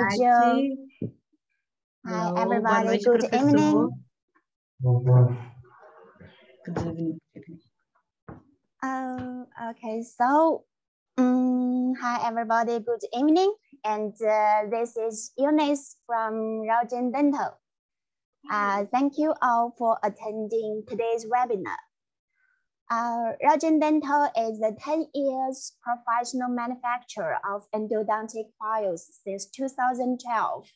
Hi. Joe. Hi, Hello, everybody. Good evening. Good evening. Um, okay, so um, hi, everybody. Good evening. And uh, this is Eunice from Raojin Dental. Uh, thank you all for attending today's webinar. Uh, Raojin Dental is a 10 years professional manufacturer of endodontic files since 2012.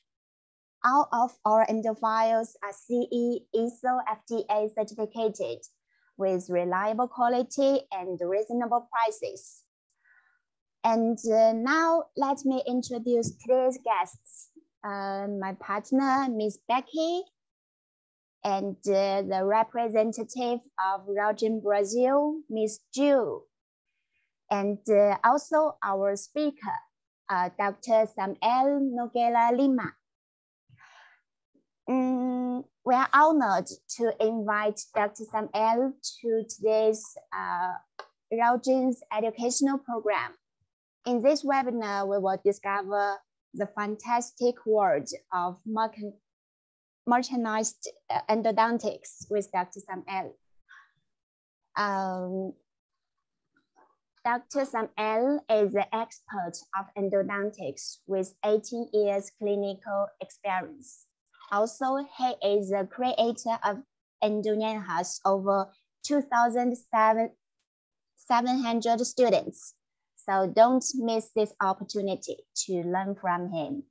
All of our endo files are CE, ISO, FDA certificated with reliable quality and reasonable prices. And uh, now let me introduce today's guests. Uh, my partner, Miss Becky, and uh, the representative of Raojin Brazil, Miss Ju, and uh, also our speaker, uh, Dr. Samuel Nogueira Lima. Mm, we are honored to invite Dr. Samuel to today's uh, Raojin's educational program. In this webinar, we will discover the fantastic world of merchan- uh, endodontics with Dr. Samuel. Um, Dr. Samuel is an expert of endodontics with 18 years clinical experience. Also, he is the creator of Endonian has over 2,700 students. So don't miss this opportunity to learn from him.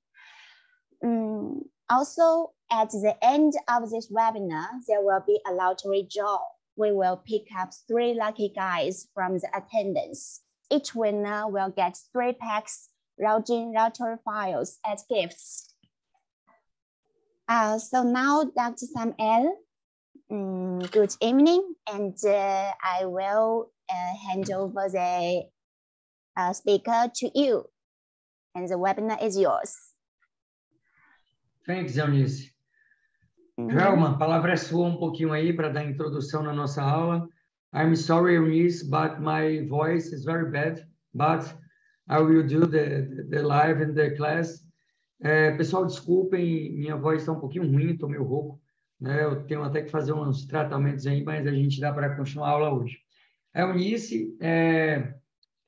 Mm, also, at the end of this webinar, there will be a lottery draw. We will pick up three lucky guys from the attendance. Each winner will get three packs Raojin router files as gifts. Uh, so now, Dr. Samuel, mm, good evening, and uh, I will uh, hand over the uh, speaker to you, and the webinar is yours. Thanks, Eunice. Mhm. Joelma, a palavra é sua um pouquinho aí para dar introdução na nossa aula. I'm sorry, Eunice, but my voice is very bad, but I will do the, the live in the class. É, pessoal, desculpem, minha voz está um pouquinho ruim, estou meio rouco, né? Eu tenho até que fazer uns tratamentos aí, mas a gente dá para continuar a aula hoje. A Eunice é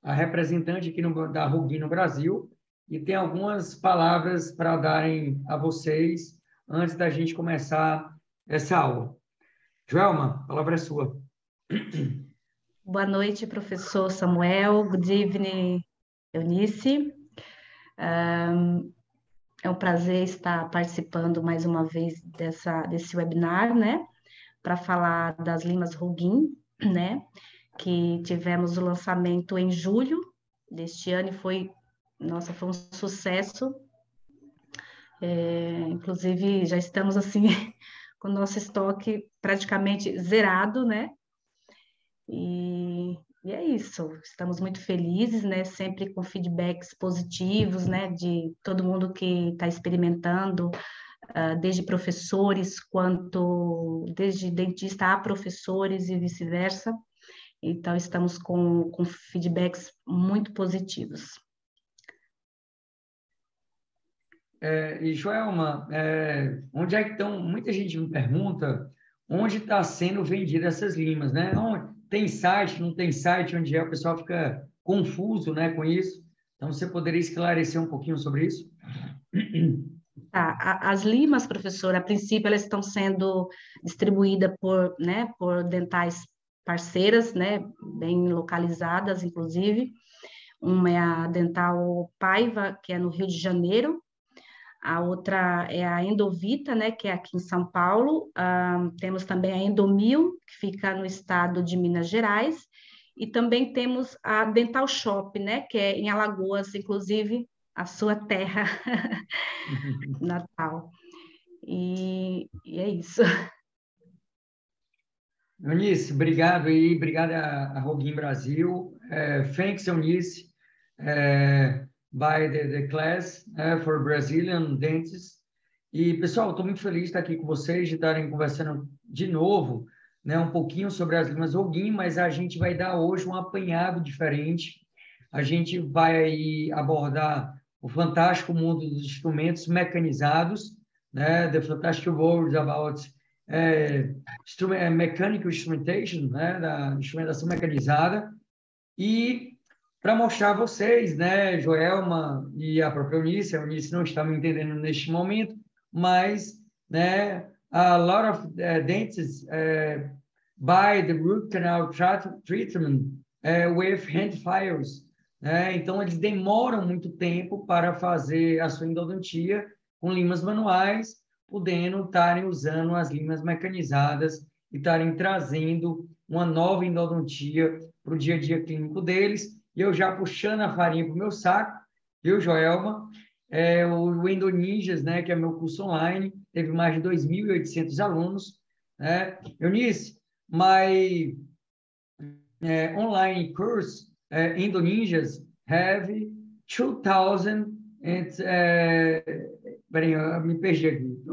a representante aqui no, da Rugui no Brasil e tem algumas palavras para darem a vocês antes da gente começar essa aula. Joelma, a palavra é sua. Boa noite, professor Samuel. Good evening, Eunice. É um prazer estar participando mais uma vez dessa, desse webinar, né? Para falar das limas Rugin, né? Que tivemos o lançamento em julho deste ano e foi, nossa, foi um sucesso. É, inclusive, já estamos assim com o nosso estoque praticamente zerado, né? E, e é isso, estamos muito felizes, né? Sempre com feedbacks positivos, né? De todo mundo que está experimentando, uh, desde professores quanto desde dentista a professores e vice-versa. Então, estamos com, com feedbacks muito positivos. É, e Joelma, é, onde é que estão? Muita gente me pergunta onde está sendo vendida essas limas, né? Tem site, não tem site, onde é, o pessoal fica confuso, né, com isso. Então, você poderia esclarecer um pouquinho sobre isso? Tá, as limas, professor, a princípio elas estão sendo distribuídas por, né, por dentais parceiras, né, bem localizadas, inclusive. Uma é a Dental Paiva, que é no Rio de Janeiro. A outra é a Endovita, né, que é aqui em São Paulo. Um, temos também a Endomil, que fica no estado de Minas Gerais. E também temos a Dental Shop, né, que é em Alagoas, inclusive a sua terra natal. E, e é isso. Eunice, obrigado aí, obrigado a, a Roguim Brasil. É, thanks, Eunice. É, by the, the class uh, for Brazilian dentists. E, pessoal, estou muito feliz de estar aqui com vocês, de estarem conversando de novo, né, um pouquinho sobre as limas Roguin, mas a gente vai dar hoje um apanhado diferente. A gente vai abordar o fantástico mundo dos instrumentos mecanizados, né, the fantastic world about é, é, mechanical instrumentation, né, da instrumentação mecanizada, e para mostrar a vocês, né, Joelma e a própria Eunice, a Eunice não está me entendendo neste momento, mas, né, a lot of uh, dentists uh, buy the root canal treatment uh, with hand files, né? Então, eles demoram muito tempo para fazer a sua endodontia com limas manuais, podendo estarem usando as limas mecanizadas e estarem trazendo uma nova endodontia para o dia a dia clínico deles. E eu já puxando a farinha para o meu saco, viu, Joelma? É, o, o Endoninjas, né, que é meu curso online, teve mais de 2.800 alunos. Né? Eunice, my uh, online course, uh, Indoninjas, have 2,000 and, uh, peraí, eu me perdi aqui,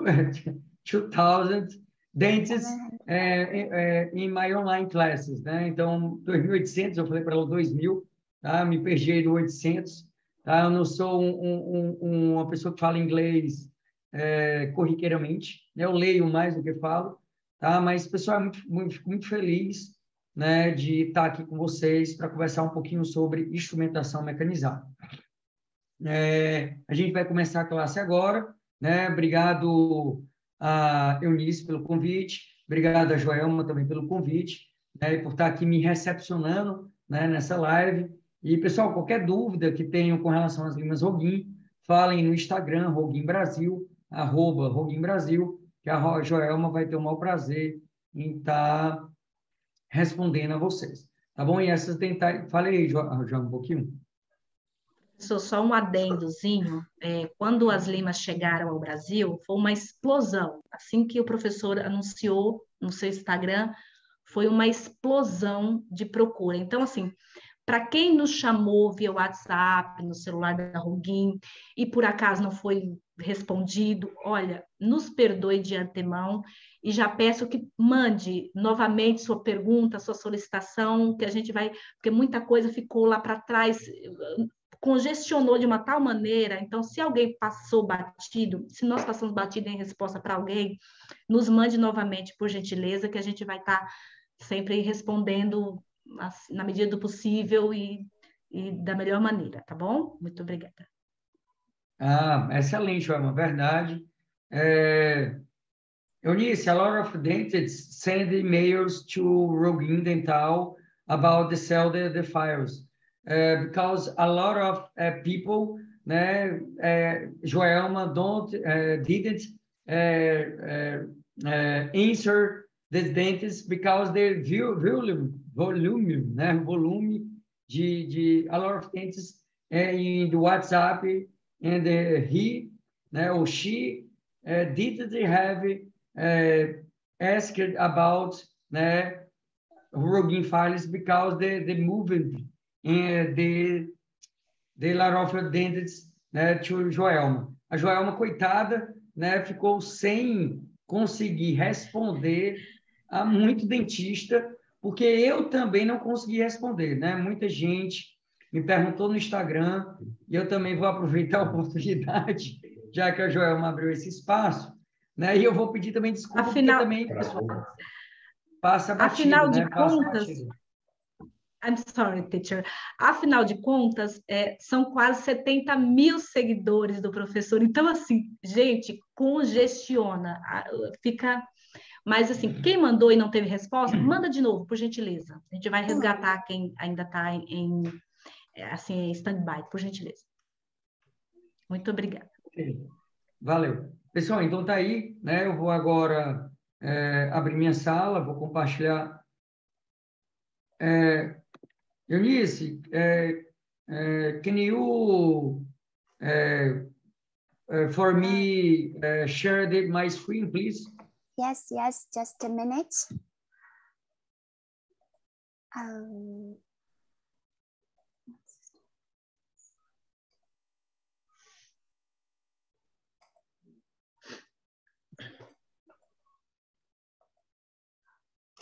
2,000 dentists uh, uh, in my online classes, né? Então, 2.800, eu falei para ela 2.000, tá? Me perdi aí do 800, tá? Eu não sou um, um, uma pessoa que fala inglês é, corriqueiramente, né? eu leio mais do que falo, tá? Mas, pessoal, é muito, muito, muito feliz né, de estar aqui com vocês para conversar um pouquinho sobre instrumentação mecanizada. É, a gente vai começar a classe agora, né? Obrigado a Eunice pelo convite, obrigado a Joelma também pelo convite, né, e por estar aqui me recepcionando né, nessa live. E, pessoal, qualquer dúvida que tenham com relação às limas Roguin, falem no Instagram, Roguin Brasil, arroba Roguin Brasil, que a Joelma vai ter o maior prazer em estar tá respondendo a vocês. Tá bom? E essas tentar... Falei aí, João, um pouquinho. Só, só um adendozinho. É, quando as limas chegaram ao Brasil, foi uma explosão. Assim que o professor anunciou no seu Instagram, foi uma explosão de procura. Então, assim, para quem nos chamou via WhatsApp, no celular da Ruguin, e por acaso não foi respondido, olha, nos perdoe de antemão e já peço que mande novamente sua pergunta, sua solicitação, que a gente vai, porque muita coisa ficou lá para trás, congestionou de uma tal maneira, então se alguém passou batido, se nós passamos batido em resposta para alguém, nos mande novamente, por gentileza, que a gente vai estar tá sempre respondendo na medida do possível e, e da melhor maneira, tá bom? Muito obrigada. Ah, excelente, uma verdade. É, Eunice, a lot of dentists send emails to Rogin Dental about the sell the, the files uh, because a lot of uh, people, né, uh, Joelma don't didn't answer the dentists because the volume volume, né, volume de, de a lot of dentists in the WhatsApp and he, né, or she didn't have uh, asked about né, Rogin files because the, the movement in the, the lot of dentists né, to Joelma. A Joelma, coitada, né, ficou sem conseguir responder a muito dentista, porque eu também não consegui responder, né? Muita gente me perguntou no Instagram, e eu também vou aproveitar a oportunidade, já que a Joelma abriu esse espaço, né? E eu vou pedir também desculpa, afinal, também, pessoal, passa batido, Afinal né? de contas, I'm sorry, teacher. Afinal de contas, é, são quase 70 mil seguidores do professor. Então, assim, gente, congestiona, fica. Mas, assim, quem mandou e não teve resposta, manda de novo, por gentileza. A gente vai resgatar quem ainda está em, assim, stand-by, por gentileza. Muito obrigada. Valeu. Pessoal, então tá aí, né? Eu vou agora é, abrir minha sala, vou compartilhar. É, Eunice, uh, uh, can you, uh, for me, share the, my screen, please? Yes, yes, just a minute. Um,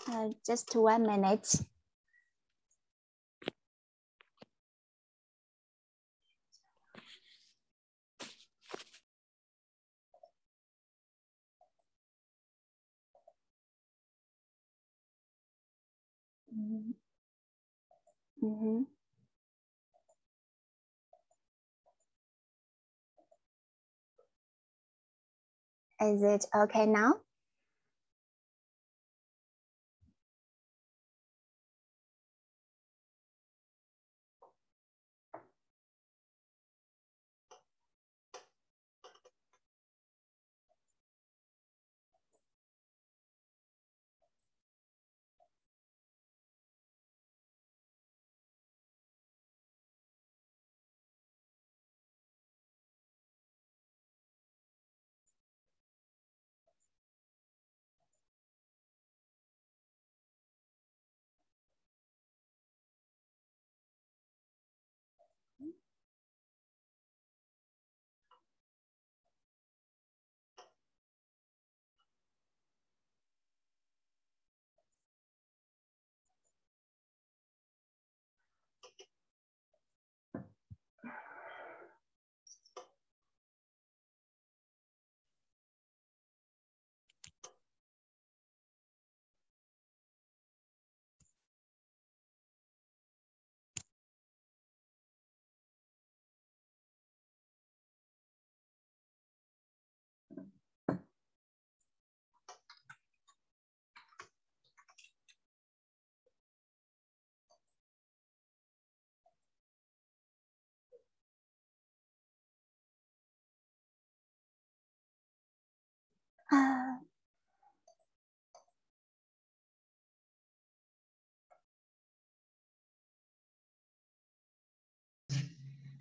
uh, just one minute. Mm -hmm. Is it okay now?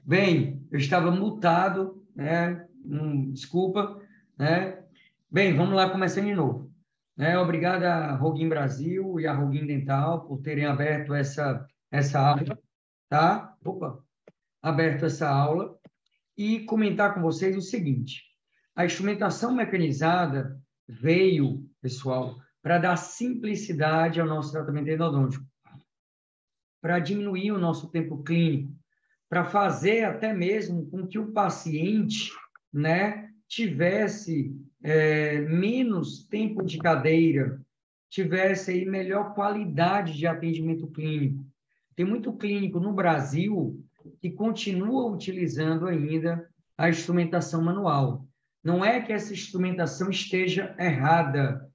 Bem, eu estava mutado, né? Hum, desculpa, né? Bem, vamos lá, começando de novo. Né? Obrigado a Roguin Brasil e a Roguin Dental por terem aberto essa, essa aula, tá? Opa! Aberto essa aula e comentar com vocês o seguinte. A instrumentação mecanizada veio, pessoal, para dar simplicidade ao nosso tratamento endodôntico, para diminuir o nosso tempo clínico, para fazer até mesmo com que o paciente, né, tivesse é, menos tempo de cadeira, tivesse aí melhor qualidade de atendimento clínico. Tem muito clínico no Brasil que continua utilizando ainda a instrumentação manual. Não é que essa instrumentação esteja errada.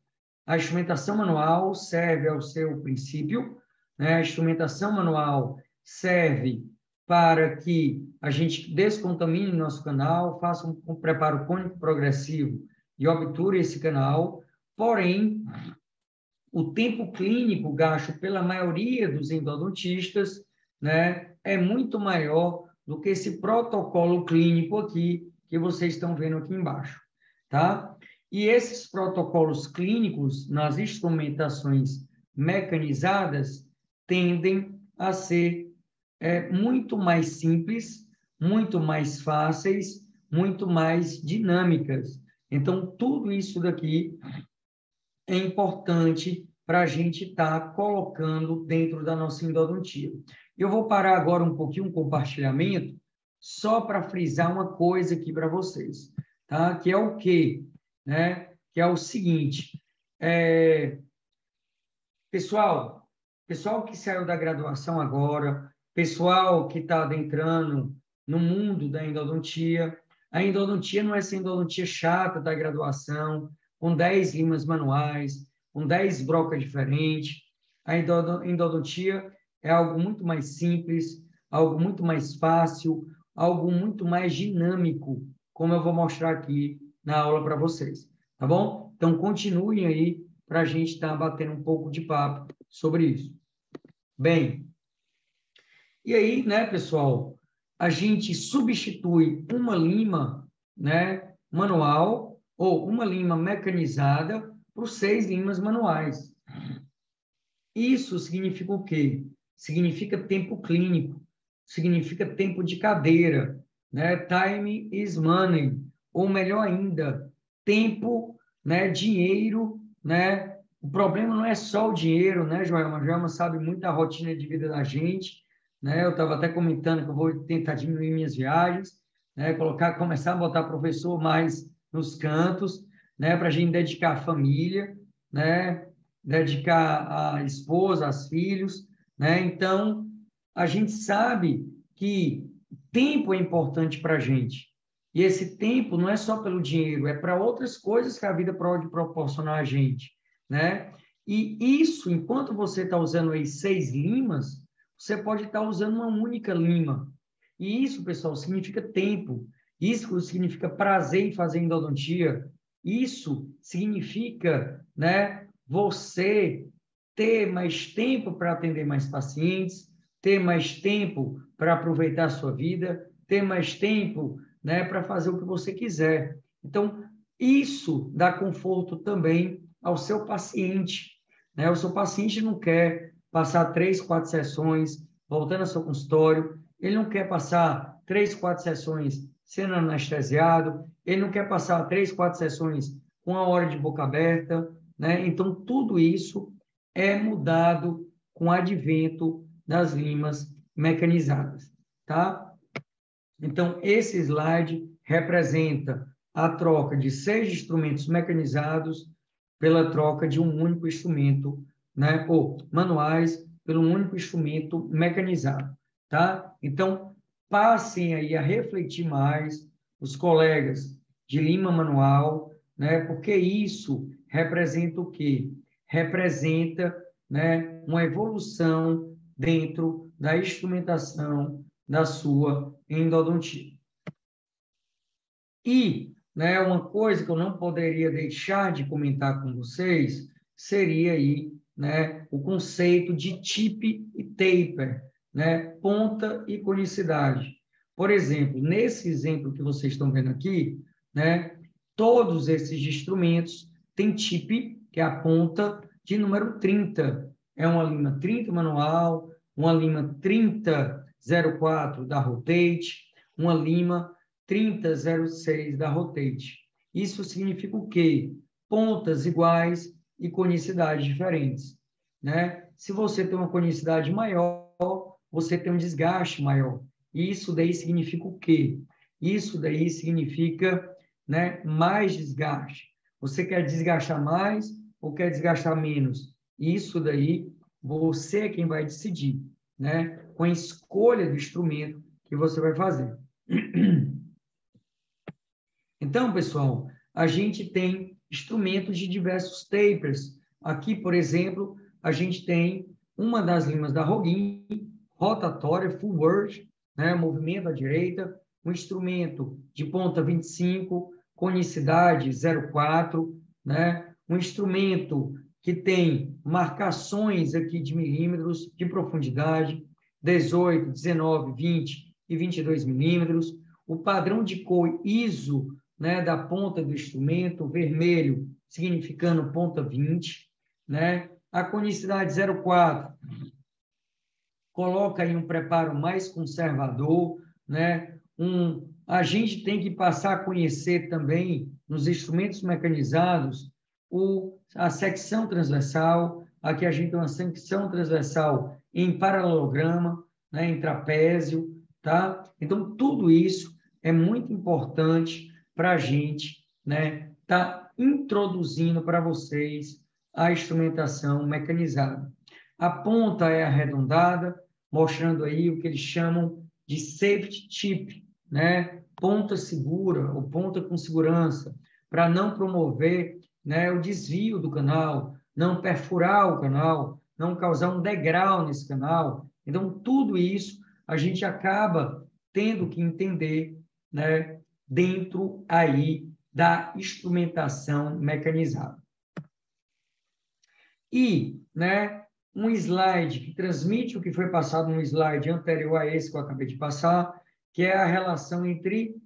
A instrumentação manual serve ao seu princípio, né? a instrumentação manual serve para que a gente descontamine nosso canal, faça um, preparo cônico progressivo e obture esse canal, porém, o tempo clínico gasto pela maioria dos endodontistas né, é muito maior do que esse protocolo clínico aqui que vocês estão vendo aqui embaixo, tá? E esses protocolos clínicos nas instrumentações mecanizadas tendem a ser é, muito mais simples, muito mais fáceis, muito mais dinâmicas. Então, tudo isso daqui é importante para a gente estar tá colocando dentro da nossa endodontia. Eu vou parar agora um pouquinho o compartilhamento só para frisar uma coisa aqui para vocês, tá? Que é o quê? Né? Que é o seguinte, é... pessoal, pessoal que saiu da graduação agora, pessoal que está adentrando no mundo da endodontia, a endodontia não é essa endodontia chata da graduação, com 10 limas manuais, com 10 brocas diferentes. A endodontia é algo muito mais simples, algo muito mais fácil, algo muito mais dinâmico, como eu vou mostrar aqui na aula para vocês, tá bom? Então, continuem aí para a gente estar tá batendo um pouco de papo sobre isso. Bem, e aí, né, pessoal, a gente substitui uma lima, né, manual ou uma lima mecanizada por seis limas manuais. Isso significa o quê? Significa tempo clínico significa tempo de cadeira, né? Time is money, ou melhor ainda, tempo, né? Dinheiro, né? o problema não é só o dinheiro, né, Joelma? Joelma sabe muito da rotina de vida da gente, né? Eu estava até comentando que eu vou tentar diminuir minhas viagens, né? Colocar, começar a botar professor mais nos cantos, né? Para a gente dedicar família, né? Dedicar a esposa, aos filhos, né? Então, a gente sabe que tempo é importante para a gente. E esse tempo não é só pelo dinheiro, é para outras coisas que a vida pode proporcionar a gente né? E isso, enquanto você está usando aí seis limas, você pode estar tá usando uma única lima. E isso, pessoal, significa tempo. Isso significa prazer em fazer endodontia. Isso significa, né, você ter mais tempo para atender mais pacientes, ter mais tempo para aproveitar a sua vida, ter mais tempo, né, para fazer o que você quiser. Então, isso dá conforto também ao seu paciente. Né? O seu paciente não quer passar três, quatro sessões voltando ao seu consultório, ele não quer passar três, quatro sessões sendo anestesiado, ele não quer passar três, quatro sessões com a hora de boca aberta, né? Então, tudo isso é mudado com o advento das limas mecanizadas, tá? Então, esse slide representa a troca de seis instrumentos mecanizados pela troca de um único instrumento, né, ou manuais pelo único instrumento mecanizado, tá? Então, passem aí a refletir mais os colegas de Lima Manual, né? Porque isso representa o quê? Representa, né, uma evolução dentro da instrumentação da sua endodontia. E né, uma coisa que eu não poderia deixar de comentar com vocês seria aí, né, o conceito de tip e taper, né, ponta e conicidade. Por exemplo, nesse exemplo que vocês estão vendo aqui, né, todos esses instrumentos têm tip, que é a ponta de número 30. É uma lima 30 manual, uma lima 3004 da Rotate, uma lima 3006 da Rotate. Isso significa o quê? Pontas iguais e conicidades diferentes. Né? Se você tem uma conicidade maior, você tem um desgaste maior. Isso daí significa o quê? Isso daí significa né, mais desgaste. Você quer desgastar mais ou quer desgastar menos? Isso daí você é quem vai decidir, né? Com a escolha do instrumento que você vai fazer. Então, pessoal, a gente tem instrumentos de diversos tapers. Aqui, por exemplo, a gente tem uma das limas da Roguin, rotatória, full word, né, movimento à direita, um instrumento de ponta 25, conicidade 0,4, né, um instrumento que tem marcações aqui de milímetros de profundidade, 18, 19, 20 e 22 milímetros, o padrão de cor ISO né, da ponta do instrumento, vermelho significando ponta 20, né? A conicidade 04 coloca aí um preparo mais conservador, né? Um, a gente tem que passar a conhecer também nos instrumentos mecanizados o, a secção transversal. Aqui a gente tem uma secção transversal em paralelograma, né, em trapézio, tá? Então tudo isso é muito importante para a gente né, tá introduzindo para vocês a instrumentação mecanizada. A ponta é arredondada, mostrando aí o que eles chamam de safety tip, né? ponta segura ou ponta com segurança, para não promover né, o desvio do canal, não perfurar o canal, não causar um degrau nesse canal. Então, tudo isso a gente acaba tendo que entender né, dentro aí da instrumentação mecanizada. E, né, um slide que transmite o que foi passado no slide anterior a esse que eu acabei de passar, que é a relação entre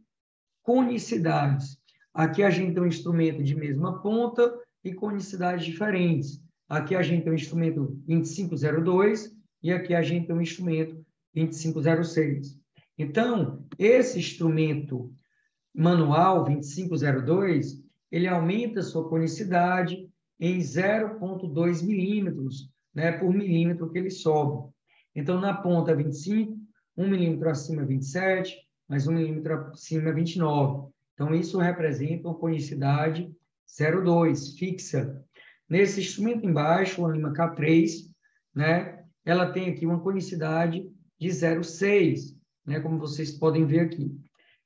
conicidades. Aqui a gente tem um instrumento de mesma ponta e conicidades diferentes. Aqui a gente tem um instrumento 2502 e aqui a gente tem um instrumento 2506. Então, esse instrumento manual 2502, ele aumenta sua conicidade em 0,2 milímetros né, por milímetro que ele sobe. Então, na ponta 25, 1 milímetro acima 27, mais 1 milímetro acima 29. Então, isso representa uma conicidade 0,2, fixa. Nesse instrumento embaixo, a lima K3, né, ela tem aqui uma conicidade de 0,6, né, como vocês podem ver aqui.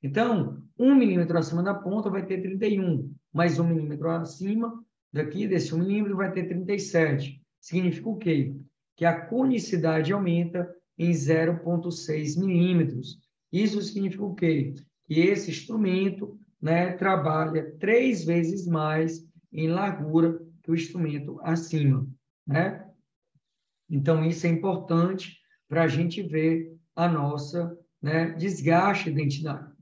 Então, 1 milímetro acima da ponta vai ter 31, mais 1 milímetro acima daqui, desse 1 milímetro, vai ter 37. Significa o quê? Que a conicidade aumenta em 0,6 milímetros. Isso significa o quê? Que esse instrumento né, trabalha três vezes mais em largura que o instrumento acima. Né? Então, isso é importante para a gente ver a nossa né, desgaste de identidade.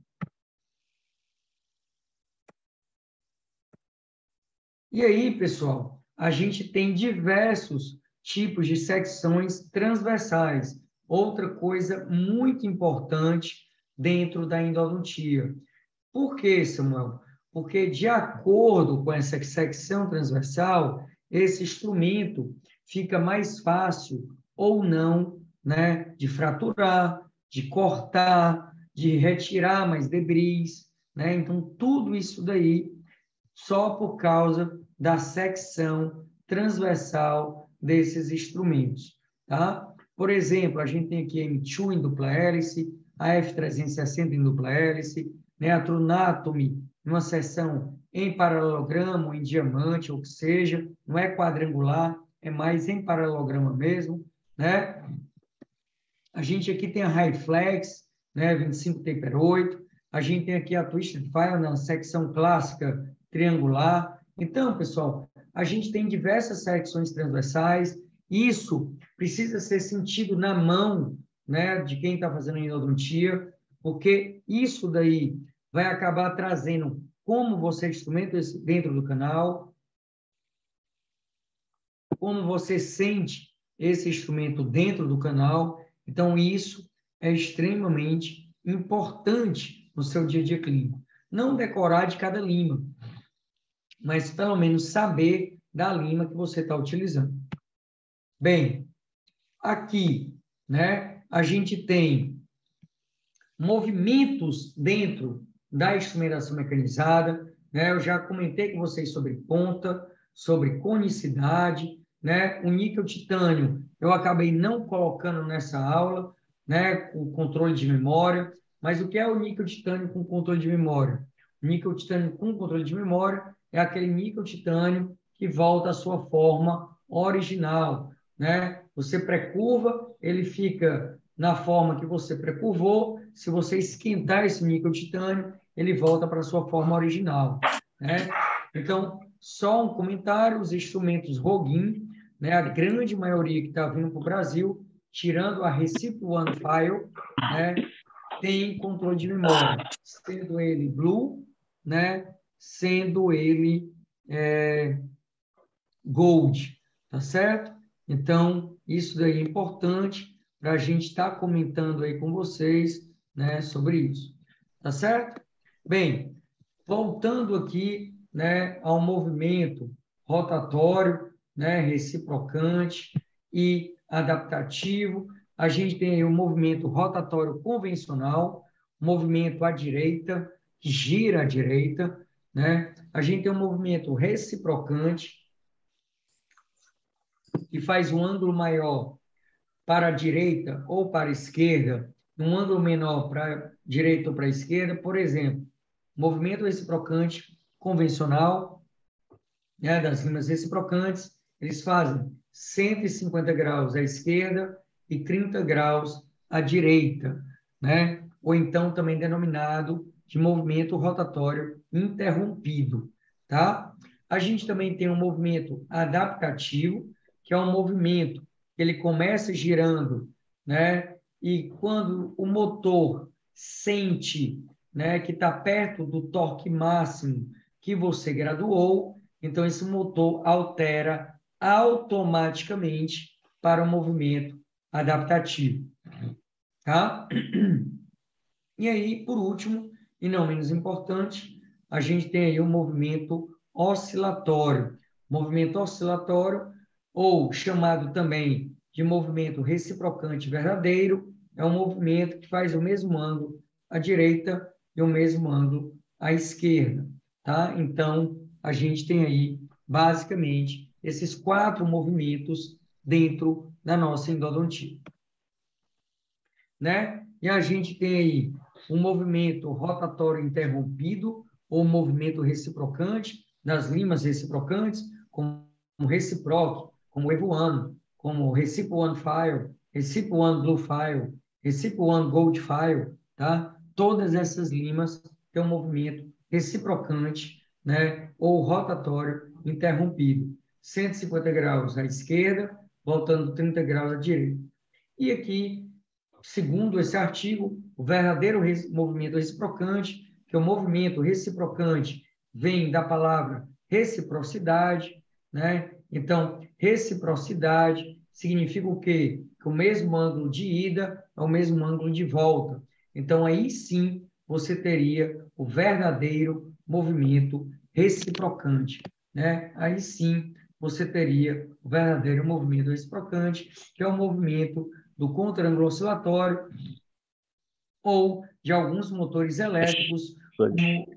E aí, pessoal, a gente tem diversos tipos de secções transversais. Outra coisa muito importante dentro da endodontia. Por que, Samuel? Porque, de acordo com essa secção transversal, esse instrumento fica mais fácil ou não né, de fraturar, de cortar, de retirar mais debris. Né? Então, tudo isso daí só por causa da secção transversal desses instrumentos. Tá? Por exemplo, a gente tem aqui a M2 em dupla hélice, a F360 em dupla hélice, né? a Trunatomy numa seção em paralelogramo, em diamante, ou que seja, não é quadrangular, é mais em paralelograma mesmo, né? A gente aqui tem a High Flex, né, 25 Taper 8, a gente tem aqui a Twisted File na secção clássica triangular. Então, pessoal, a gente tem diversas secções transversais. Isso precisa ser sentido na mão né, de quem está fazendo endodontia, porque isso daí vai acabar trazendo como você instrumenta dentro do canal, como você sente esse instrumento dentro do canal. Então, isso é extremamente importante no seu dia a dia clínico. Não decorar de cada lima, mas pelo menos saber da lima que você está utilizando. Bem, aqui, né, a gente tem movimentos dentro da instrumentação mecanizada, né? Eu já comentei com vocês sobre ponta, sobre conicidade, né? O níquel titânio eu acabei não colocando nessa aula, né? O controle de memória, mas o que é o níquel titânio com controle de memória? O níquel titânio com controle de memória é aquele níquel titânio que volta à sua forma original, né? Você precurva, ele fica na forma que você precurvou. Se você esquentar esse níquel titânio, ele volta para a sua forma original, né? Então, só um comentário, os instrumentos Rogin, né? A grande maioria que está vindo para o Brasil, tirando a Recipe One File, né? Tem controle de memória, sendo ele Blue, né? sendo ele é, gold, tá certo? Então, isso daí é importante para a gente estar tá comentando aí com vocês, né, sobre isso, tá certo? Bem, voltando aqui, né, ao movimento rotatório, né, reciprocante e adaptativo, a gente tem o movimento rotatório convencional, movimento à direita, que gira à direita, né? A gente tem um movimento reciprocante, que faz um ângulo maior para a direita ou para a esquerda, um ângulo menor para direita ou para esquerda. Por exemplo, movimento reciprocante convencional, né, das rimas reciprocantes, eles fazem 150 graus à esquerda e 30 graus à direita, né? ou então também denominado de movimento rotatório interrompido, tá? A gente também tem um movimento adaptativo, que é um movimento que ele começa girando, né? E quando o motor sente, né, que está perto do torque máximo que você graduou, então esse motor altera automaticamente para o movimento adaptativo, tá? E aí, por último, e não menos importante, a gente tem aí um movimento oscilatório. movimento oscilatório, ou chamado também de movimento reciprocante verdadeiro, é um movimento que faz o mesmo ângulo à direita e o mesmo ângulo à esquerda, tá? Então, a gente tem aí, basicamente, esses quatro movimentos dentro da nossa endodontia. Né? E a gente tem aí um movimento rotatório interrompido, ou movimento reciprocante, das limas reciprocantes, como reciproque, como evoano, como Recipe One File, Recipe One Blue File, Recipe One Gold File, tá? Todas essas limas têm um movimento reciprocante, né? Ou rotatório interrompido. 150 graus à esquerda, voltando 30 graus à direita. E aqui, segundo esse artigo, o verdadeiro movimento reciprocante, que é o movimento reciprocante vem da palavra reciprocidade, né? Então, reciprocidade significa o quê? Que o mesmo ângulo de ida é o mesmo ângulo de volta. Então, aí sim, você teria o verdadeiro movimento reciprocante, né? Aí sim, você teria o verdadeiro movimento reciprocante, que é o movimento do contra-ângulo oscilatório ou de alguns motores elétricos, como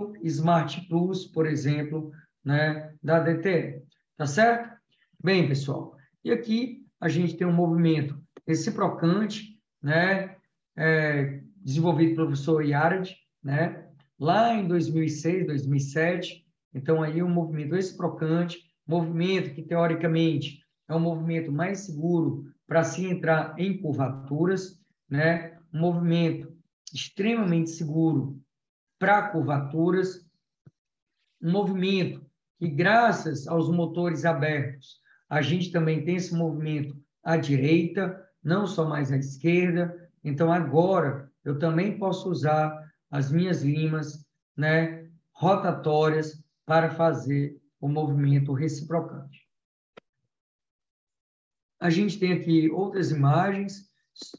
o Smart Plus, por exemplo, né, da DTE. Tá certo? Bem, pessoal, e aqui a gente tem um movimento reciprocante, né, é, desenvolvido pelo professor Yared, né, lá em 2006, 2007. Então, aí um movimento reciprocante, movimento que, teoricamente, é um movimento mais seguro para se entrar em curvaturas, né? um movimento extremamente seguro para curvaturas, um movimento que, graças aos motores abertos, a gente também tem esse movimento à direita, não só mais à esquerda. Então, agora, eu também posso usar as minhas limas né, rotatórias para fazer o movimento reciprocante. A gente tem aqui outras imagens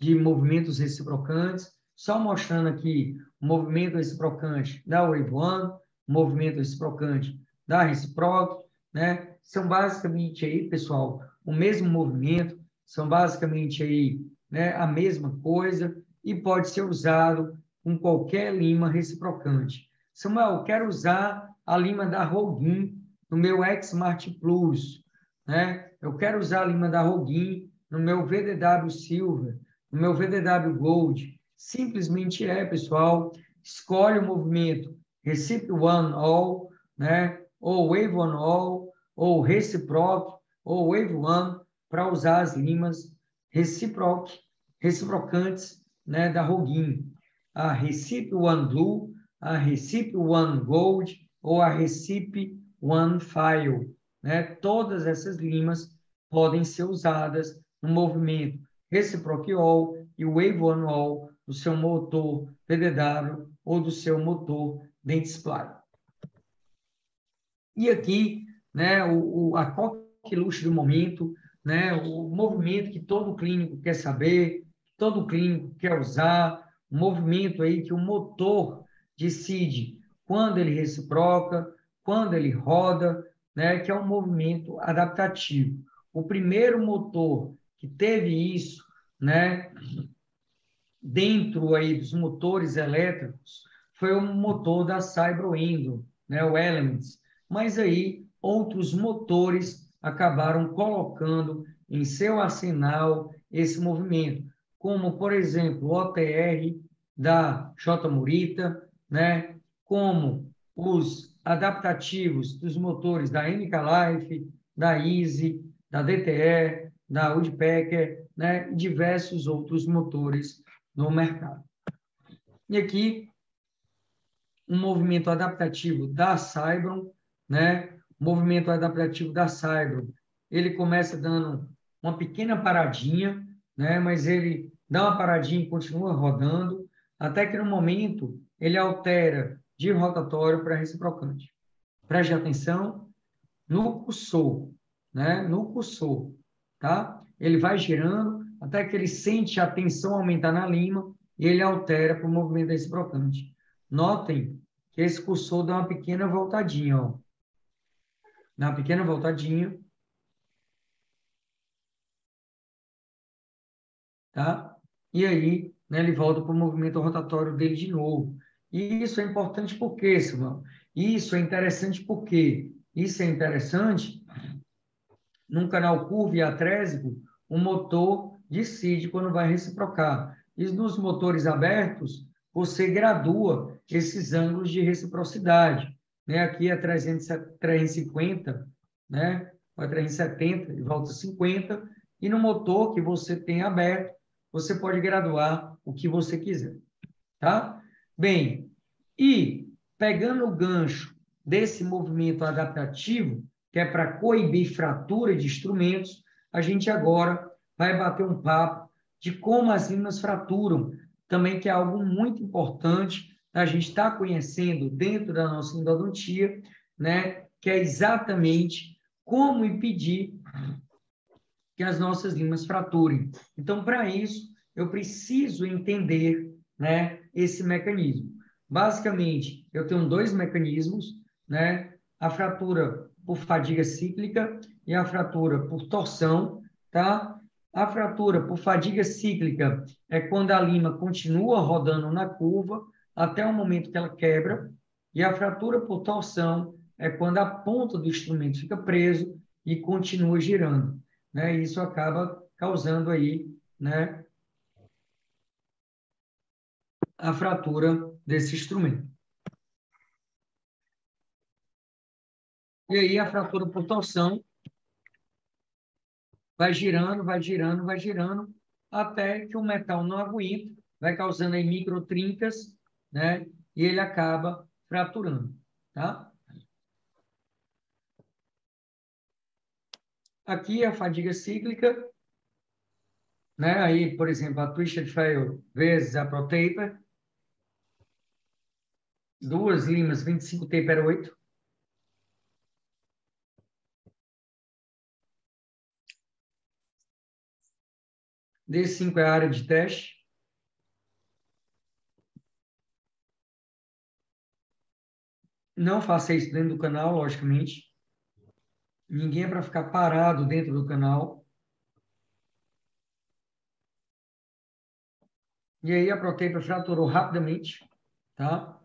de movimentos reciprocantes, só mostrando aqui o movimento reciprocante da Wave One, movimento reciprocante da Reciproc, né? São basicamente aí, pessoal, o mesmo movimento, são basicamente aí, né, a mesma coisa e pode ser usado com qualquer lima reciprocante. Samuel, quero usar a lima da Rogin no meu X-Smart Plus, né? Eu quero usar a lima da Rogin no meu VDW Silver, no meu VDW Gold. Simplesmente é, pessoal, escolhe o movimento Recipe One All, né? Ou Wave One All, ou Reciproc, ou Wave One, para usar as limas reciproc, reciprocantes né, da Rogin. A Recipe One Blue, a Recipe One Gold, ou a Recipe One File. Né? Todas essas limas podem ser usadas no movimento Reciproc All e Wave One All do seu motor PDW ou do seu motor Dentsply. E aqui, né, o, o, a coqueluche do momento, né, o movimento que todo clínico quer saber, todo clínico quer usar, o movimento aí que o motor decide quando ele reciproca, quando ele roda, né, que é um movimento adaptativo. O primeiro motor que teve isso, né, dentro aí dos motores elétricos, foi o motor da Cybroendo, né, o Elements. Mas aí outros motores acabaram colocando em seu arsenal esse movimento, como por exemplo o OTR da J Murita, né, como os adaptativos dos motores da MK Life, da Easy, da DTE, da Woodpecker, né, e diversos outros motores no mercado. E aqui, um movimento adaptativo da Cybron, né, movimento adaptativo da Cybron, ele começa dando uma pequena paradinha, né, mas ele dá uma paradinha e continua rodando, até que no momento ele altera de rotatório para reciprocante. Preste atenção no cursor, né? No cursor, tá? Ele vai girando até que ele sente a tensão aumentar na lima e ele altera para o movimento reciprocante. Notem que esse cursor dá uma pequena voltadinha, ó. Na pequena voltadinha. Tá? E aí, né, ele volta para o movimento rotatório dele de novo. E isso é importante por quê, Simão? Isso é interessante porque isso é interessante num canal curvo e atrésico, o motor decide quando vai reciprocar. E nos motores abertos, você gradua esses ângulos de reciprocidade. Né? Aqui é 300, 350, né? vai 370 e volta 50. E no motor que você tem aberto, você pode graduar o que você quiser. Tá? Bem, e pegando o gancho desse movimento adaptativo, que é para coibir fratura de instrumentos, a gente agora vai bater um papo de como as limas fraturam, também que é algo muito importante a gente estar tá conhecendo dentro da nossa endodontia, né, que é exatamente como impedir que as nossas limas fraturem. Então, para isso, eu preciso entender, né, esse mecanismo. Basicamente, eu tenho dois mecanismos, né, a fratura por fadiga cíclica e a fratura por torção, tá? A fratura por fadiga cíclica é quando a lima continua rodando na curva até o momento que ela quebra, e a fratura por torção é quando a ponta do instrumento fica preso e continua girando, né? Isso acaba causando aí, né, a fratura desse instrumento. E aí a fratura por torção vai girando, vai girando, vai girando, até que o metal não aguenta, vai causando aí microtrincas, né? E ele acaba fraturando, tá? Aqui a fadiga cíclica, né? Aí, por exemplo, a twisted fail vezes a ProTaper, duas limas 25 taper 8, D5 é a área de teste. Não faça isso dentro do canal, logicamente. Ninguém é para ficar parado dentro do canal. E aí a proteína fraturou rapidamente, tá?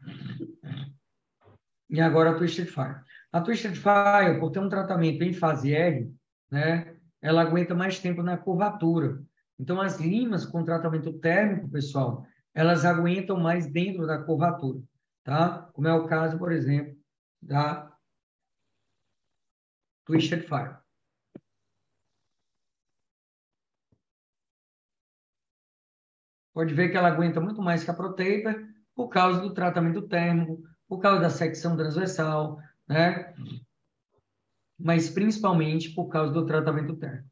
E agora a Twisted Fire. A Twisted Fire, por ter um tratamento em fase R, né, ela aguenta mais tempo na curvatura. Então, as limas com tratamento térmico, pessoal, elas aguentam mais dentro da curvatura, tá? Como é o caso, por exemplo, da Twisted Fire. Pode ver que ela aguenta muito mais que a Protaper por causa do tratamento térmico, por causa da secção transversal, né? Mas principalmente por causa do tratamento térmico.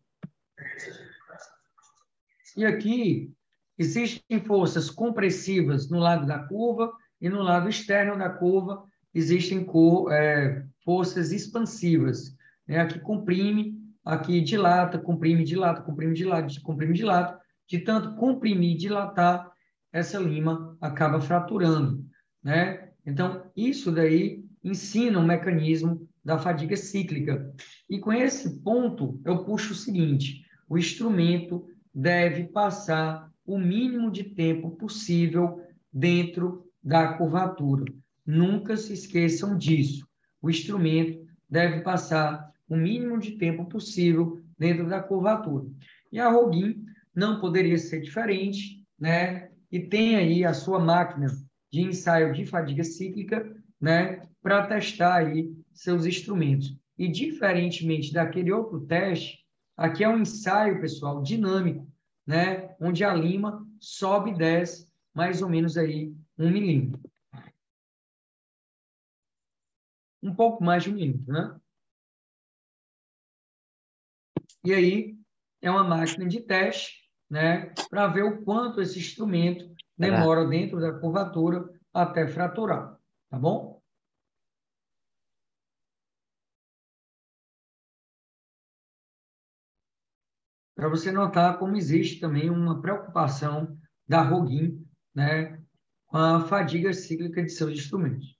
E aqui existem forças compressivas no lado da curva e no lado externo da curva existem é, forças expansivas. Né? Aqui comprime, aqui dilata, comprime, dilata, comprime, dilata, comprime, dilata. De tanto comprimir e dilatar, essa lima acaba fraturando. Né? Então, isso daí ensina o mecanismo da fadiga cíclica. E com esse ponto, eu puxo o seguinte: o instrumento deve passar o mínimo de tempo possível dentro da curvatura. Nunca se esqueçam disso. O instrumento deve passar o mínimo de tempo possível dentro da curvatura. E a Roguin não poderia ser diferente, né? E tem aí a sua máquina de ensaio de fadiga cíclica, né? Para testar aí seus instrumentos. E diferentemente daquele outro teste, Aqui é um ensaio, pessoal, dinâmico, né? Onde a lima sobe e desce mais ou menos aí um milímetro. Um pouco mais de um milímetro, né? E aí é uma máquina de teste, né? Para ver o quanto esse instrumento demora dentro da curvatura até fraturar, tá bom? para você notar como existe também uma preocupação da Roguin né, com a fadiga cíclica de seus instrumentos.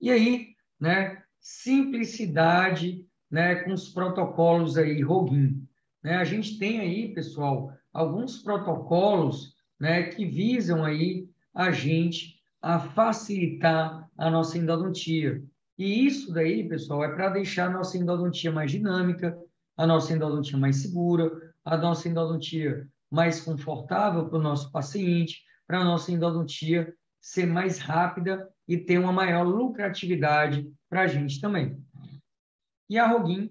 E aí, né, simplicidade né, com os protocolos aí, Rogin. Né? A gente tem aí, pessoal, alguns protocolos né, que visam aí a gente a facilitar a nossa endodontia. E isso daí, pessoal, é para deixar a nossa endodontia mais dinâmica, a nossa endodontia mais segura, a nossa endodontia mais confortável para o nosso paciente, para a nossa endodontia ser mais rápida e ter uma maior lucratividade para a gente também. E a Rogin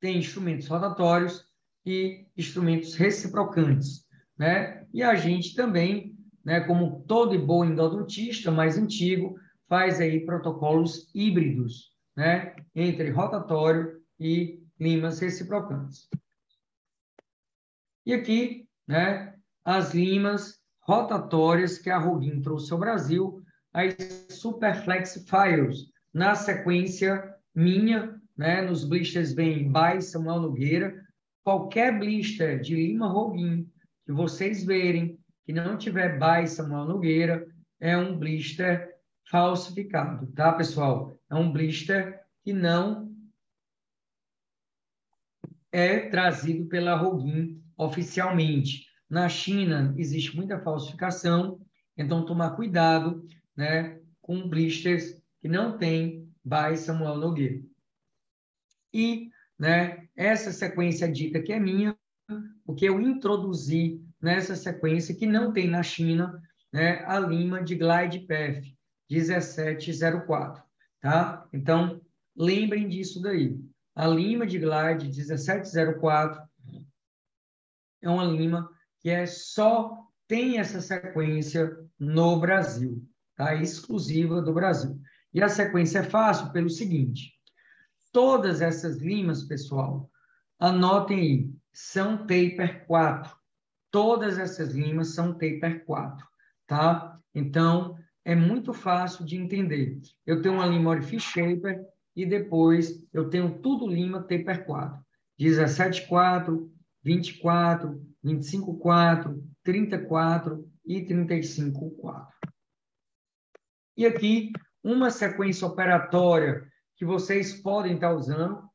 tem instrumentos rotatórios e instrumentos reciprocantes, né? E a gente também, né, como todo bom endodontista mais antigo, faz aí protocolos híbridos, né, entre rotatório e limas reciprocantes. E aqui, né, as limas rotatórias que a Rogin trouxe ao Brasil, as Superflex Files, na sequência minha, né, nos blisters vem by Samuel Nogueira, qualquer blister de Lima Rogin que vocês verem que não tiver by Samuel Nogueira, é um blister falsificado, tá, pessoal? É um blister que não é trazido pela Rogin oficialmente. Na China existe muita falsificação, então tomar cuidado, né, com blisters que não tem by Samuel Nogueira. E, né, essa sequência dita que é minha, porque eu introduzi nessa sequência que não tem na China, né, a lima de Glide Path 1704, tá? Então, lembrem disso daí. A lima de Glide 1704 é uma lima que é só tem essa sequência no Brasil, tá? Exclusiva do Brasil. E a sequência é fácil pelo seguinte: todas essas limas, pessoal, anotem aí, são taper 4. Todas essas limas são taper 4, tá? Então, é muito fácil de entender. Eu tenho uma lima Orifice Shaper e depois eu tenho tudo lima taper 4. 17,4, 24, 25,4, 34 e 35,4. E aqui, uma sequência operatória que vocês podem estar usando.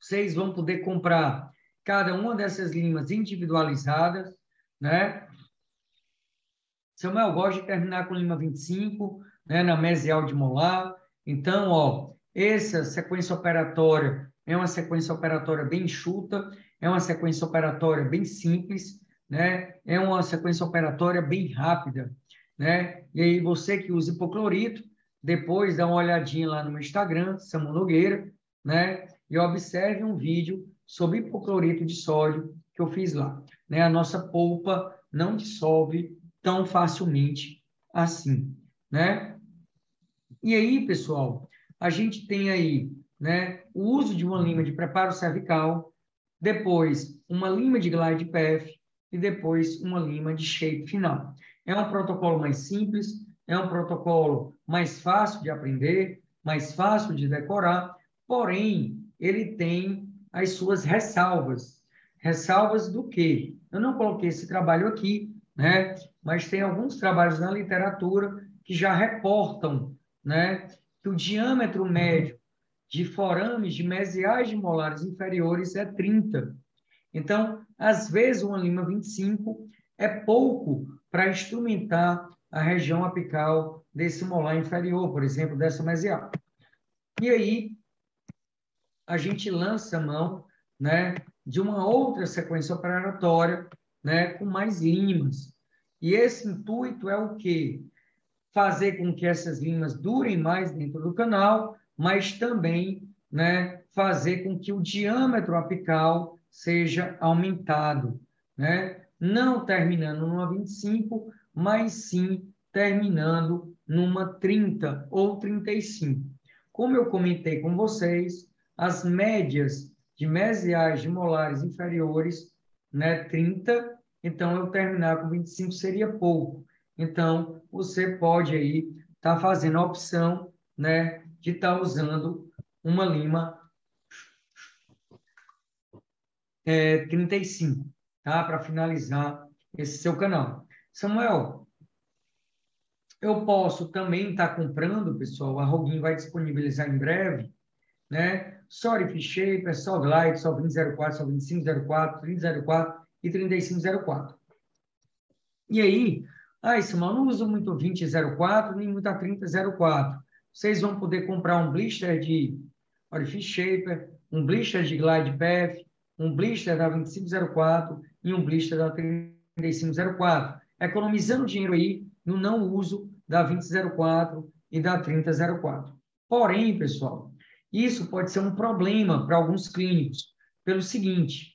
Vocês vão poder comprar cada uma dessas limas individualizadas, né? Samuel gosta de terminar com lima 25, né, na mesial de molar. Então, ó, essa sequência operatória é uma sequência operatória bem enxuta, é uma sequência operatória bem simples, né? É uma sequência operatória bem rápida, né? E aí você que usa hipoclorito, depois dá uma olhadinha lá no meu Instagram, Samu Nogueira, né? E observe um vídeo sobre hipoclorito de sódio que eu fiz lá, né? A nossa polpa não dissolve tão facilmente assim, né? E aí, pessoal, a gente tem aí né? O uso de uma lima de preparo cervical, depois uma lima de glide path e depois uma lima de shape final. É um protocolo mais simples, é um protocolo mais fácil de aprender, mais fácil de decorar, porém, ele tem as suas ressalvas. Ressalvas do quê? Eu não coloquei esse trabalho aqui, né? mas tem alguns trabalhos na literatura que já reportam né, que o diâmetro médio de forames de mesiais de molares inferiores é 30. Então, às vezes, uma lima 25 é pouco para instrumentar a região apical desse molar inferior, por exemplo, dessa mesial. E aí, a gente lança a mão né, de uma outra sequência operatória né, com mais limas. E esse intuito é o quê? Fazer com que essas limas durem mais dentro do canal mas também né, fazer com que o diâmetro apical seja aumentado, né? não terminando numa 25, mas sim terminando numa 30 ou 35. Como eu comentei com vocês, as médias de mesiais de molares inferiores, né, 30, então eu terminar com 25 seria pouco. Então, você pode aí estar tá fazendo a opção, né, de estar tá usando uma lima é, 35, tá? Para finalizar esse seu canal. Samuel, eu posso também estar tá comprando, pessoal, a Roguin vai disponibilizar em breve, né? Só Orifice Shaper, só Glide, só 2004, só 2504, 3004 e 3504. E aí, ah, isso mal não uso muito 2004 nem muito a 3004. Vocês vão poder comprar um blister de Orifice Shaper, um blister de Glide Path, um blister da 2504 e um blister da 3504, economizando dinheiro aí no não uso da 2004 e da 3004. Porém, pessoal, isso pode ser um problema para alguns clínicos, pelo seguinte,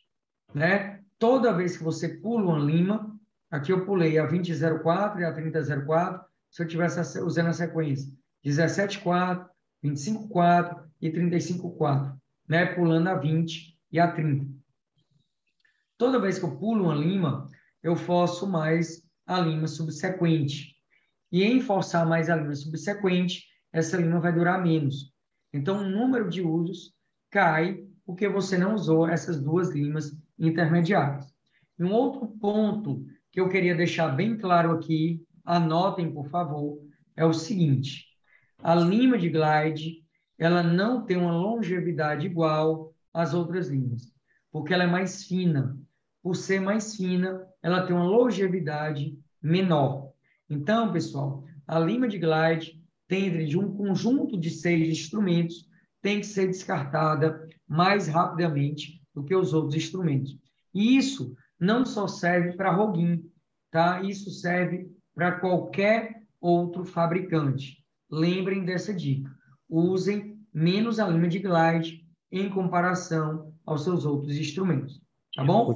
né? Toda vez que você pula uma lima, aqui eu pulei a 2004 e a 3004, se eu tivesse usando a sequência 174, 254 e 354, né? Pulando a 20 e a 30. Toda vez que eu pulo uma lima, eu forço mais a lima subsequente. E em forçar mais a lima subsequente, essa lima vai durar menos. Então, o número de usos cai porque você não usou essas duas limas intermediárias. E um outro ponto que eu queria deixar bem claro aqui, anotem, por favor, é o seguinte: a lima de glide, ela não tem uma longevidade igual às outras limas, porque ela é mais fina. Por ser mais fina, ela tem uma longevidade menor. Então, pessoal, a lima de glide, dentro de um conjunto de seis instrumentos, tem que ser descartada mais rapidamente do que os outros instrumentos. E isso não só serve para Roguin, tá? Isso serve para qualquer outro fabricante. Lembrem dessa dica. Usem menos a linha de glide em comparação aos seus outros instrumentos, tá bom?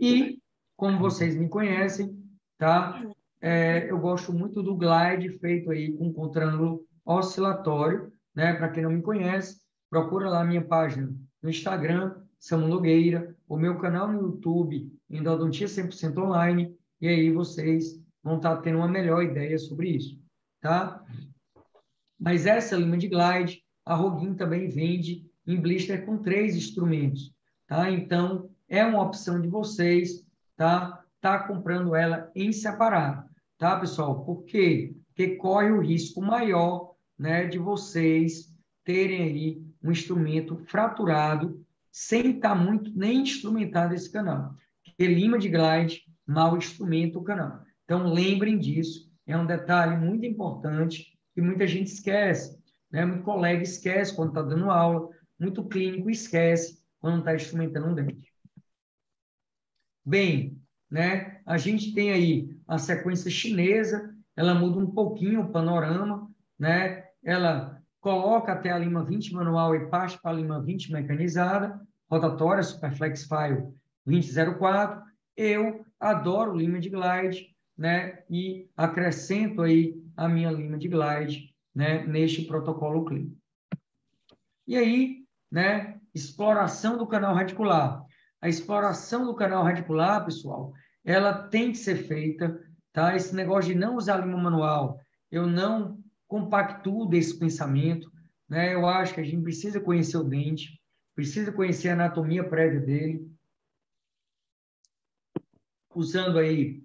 E como vocês me conhecem, tá? É, eu gosto muito do glide feito aí com contrangulo oscilatório, né? Para quem não me conhece, procura lá a minha página no Instagram, Samu Nogueira, o meu canal no YouTube, Endodontia 100% Online, e aí vocês vão estar tá tendo uma melhor ideia sobre isso, tá? Mas essa lima de glide, a Roguin também vende em blister com três instrumentos, tá? Então, é uma opção de vocês, tá? Tá comprando ela em separado, tá, pessoal? Por quê? Porque corre o risco maior, né, de vocês terem aí um instrumento fraturado sem estar tá muito nem instrumentado esse canal. Porque lima de glide mal instrumenta o canal. Então, lembrem disso, é um detalhe muito importante que muita gente esquece. Né? Muito colega esquece quando está dando aula, muito clínico esquece quando está instrumentando um dente. Bem, né? a gente tem aí a sequência chinesa, ela muda um pouquinho o panorama, né? ela coloca até a lima 20 manual e parte para a lima 20 mecanizada, rotatória Superflex File 2004. Eu adoro lima de glide, né? E acrescento aí a minha lima de glide, né? Neste protocolo clínico. E aí, né? Exploração do canal radicular. A exploração do canal radicular, pessoal, ela tem que ser feita, tá? Esse negócio de não usar lima manual, eu não compactuo desse pensamento, né? Eu acho que a gente precisa conhecer o dente, precisa conhecer a anatomia prévia dele, usando aí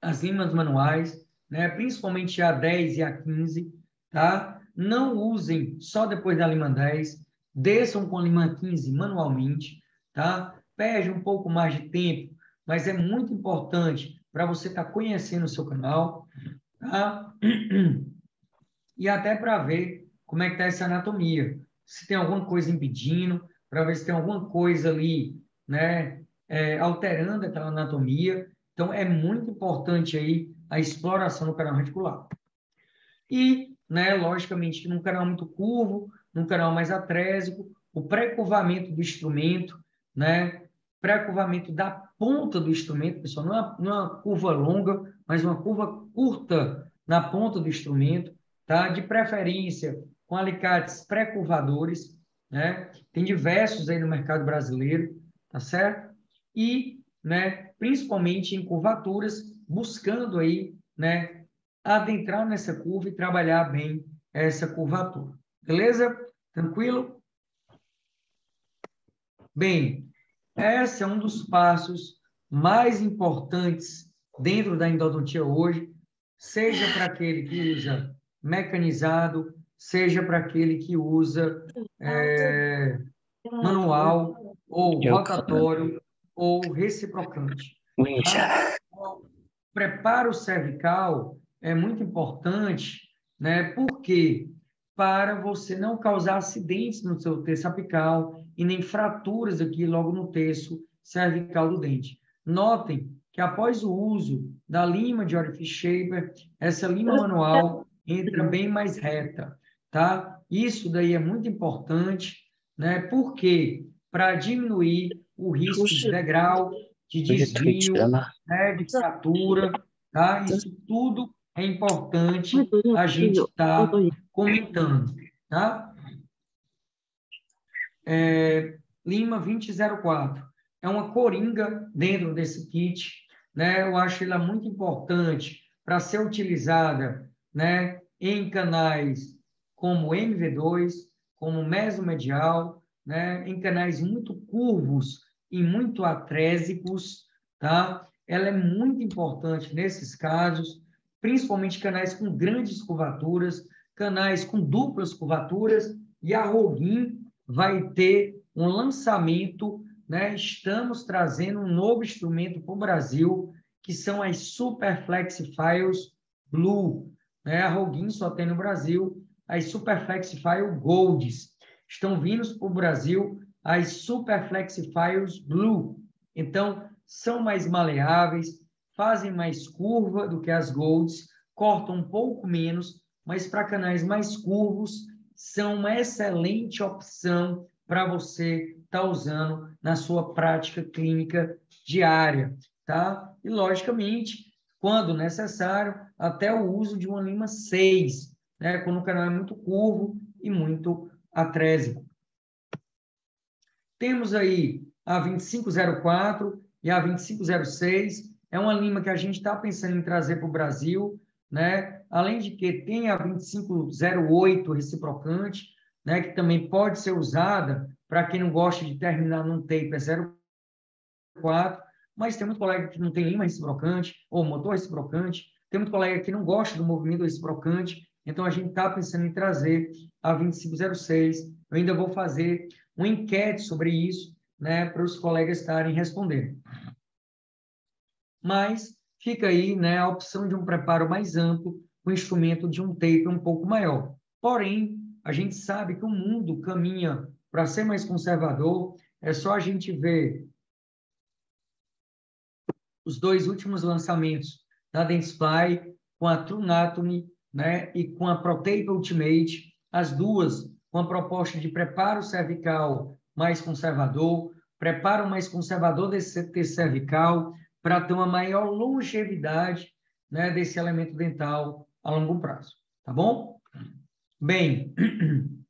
as limas manuais, né? principalmente a 10 e a 15, tá? Não usem só depois da lima 10, desçam com a lima 15 manualmente, tá? Perde um pouco mais de tempo, mas é muito importante para você estar tá conhecendo o seu canal, tá? E até para ver como é que está essa anatomia. Se tem alguma coisa impedindo, para ver se tem alguma coisa ali, né? É, alterando aquela anatomia, então, é muito importante aí a exploração do canal radicular. E, né, logicamente, num canal muito curvo, num canal mais atrésico, o pré-curvamento do instrumento, né, pré-curvamento da ponta do instrumento, pessoal, não é, não é uma curva longa, mas uma curva curta na ponta do instrumento, tá? De preferência com alicates pré-curvadores, né? Tem diversos aí no mercado brasileiro, tá certo? E, né, principalmente em curvaturas, buscando aí, né, adentrar nessa curva e trabalhar bem essa curvatura. Beleza? Tranquilo? Bem, esse é um dos passos mais importantes dentro da endodontia hoje, seja para aquele que usa mecanizado, seja para aquele que usa é, manual, ou rotatório, ou reciprocante. Tá? O preparo cervical é muito importante, né? Porque para você não causar acidentes no seu terço apical e nem fraturas aqui logo no terço cervical do dente. Notem que após o uso da lima de Orifice Shaper, essa lima manual entra bem mais reta, tá? Isso daí é muito importante, né? Porque para diminuir o risco de degrau, de desvio, né? de fratura, tá? Isso tudo é importante a gente estar tá comentando, tá? É, Lima 2004 é uma coringa dentro desse kit, né? Eu acho ela muito importante para ser utilizada, né, em canais como MV2, como mesomedial, né, em canais muito curvos e muito atrésicos, tá? Ela é muito importante nesses casos, principalmente canais com grandes curvaturas, canais com duplas curvaturas, e a Rogin vai ter um lançamento né, estamos trazendo um novo instrumento para o Brasil, que são as Superflex Files Blue. Né? A Rogin só tem no Brasil as Superflex Files Golds. Estão vindo para o Brasil as Superflex Files Blue. Então, são mais maleáveis, fazem mais curva do que as Golds, cortam um pouco menos, mas para canais mais curvos, são uma excelente opção para você estar tá usando na sua prática clínica diária, tá? E, logicamente, quando necessário, até o uso de uma lima 6, né? quando o canal é muito curvo e muito atrésico. Temos aí a 2504 e a 2506, é uma lima que a gente está pensando em trazer para o Brasil, né? Além de que tem a 2508 reciprocante, né, que também pode ser usada. Para quem não gosta de terminar num tape é 0,4, mas tem muito colega que não tem lima reciprocante ou motor reciprocante, tem muito colega que não gosta do movimento reciprocante, então a gente está pensando em trazer a 2506. Eu ainda vou fazer uma enquete sobre isso, né, para os colegas estarem respondendo. Mas fica aí, né, a opção de um preparo mais amplo, o um instrumento de um tape um pouco maior. Porém, a gente sabe que o mundo caminha para ser mais conservador. É só a gente ver os dois últimos lançamentos da Dentsply com a Trunatomy né, e com a Protape Ultimate, as duas com a proposta de preparo cervical mais conservador, preparo mais conservador desse cervical para ter uma maior longevidade né, desse elemento dental a longo prazo. Tá bom? Bem,